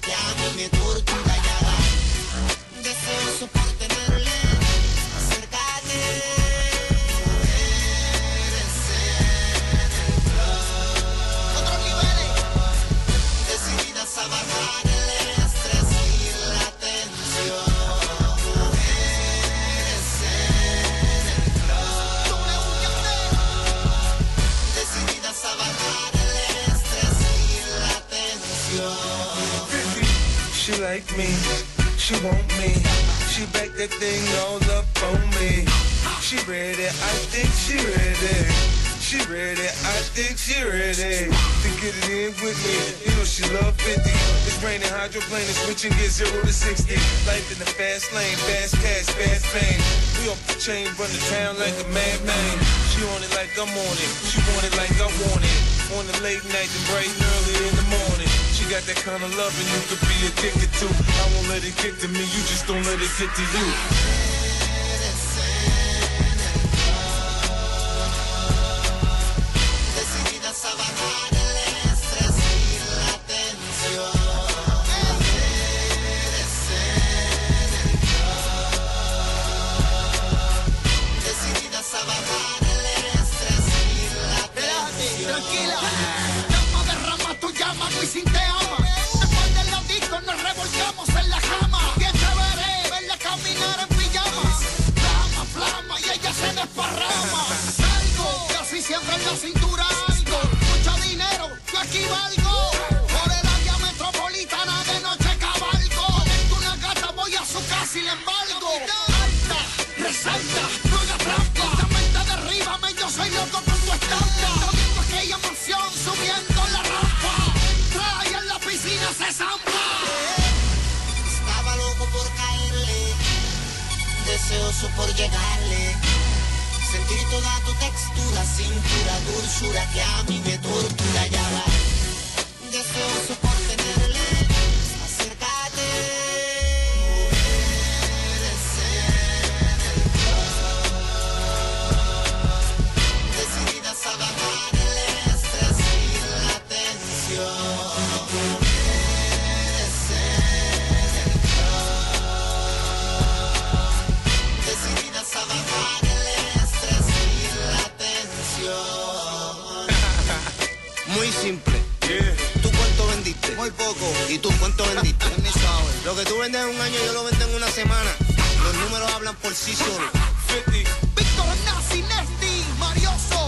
que a mí me tortura y ahora Deseoso like me, she want me. She back that thing all up on me. She ready, I think she ready. She ready, I think she ready to get it in with me. You know she love 50. It's raining hydroplane, switching gear zero to 60. Life in the fast lane, fast cash, fast fame. We off the chain, run the town like a madman. She on it like I'm on it. She want it like I want it. On the late night and bright early in the morning. That kind of loving you could be addicted to. I won't let it get to me, you just don't let it get to you. A le embargo. Alta, resalta, no haga trampa. Mente derríbame, yo soy loco con tu estampa. Viendo aquella emoción subiendo la rampa. Entra y en la piscina se zampa. Estaba loco por caerle, deseoso por llegarle. Sentir toda tu textura, cintura, dulzura que a mí me tortura Muy simple. Yeah. ¿Tú cuánto vendiste? Muy poco. ¿Y tú cuánto vendiste? Él ni sabe. Lo que tú vendes en un año, yo lo vendo en una semana. Los números hablan por sí solos. 50. Víctor Nazi, Nesty, Marioso,